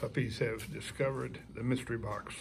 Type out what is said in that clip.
puppies have discovered the mystery box.